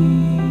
you.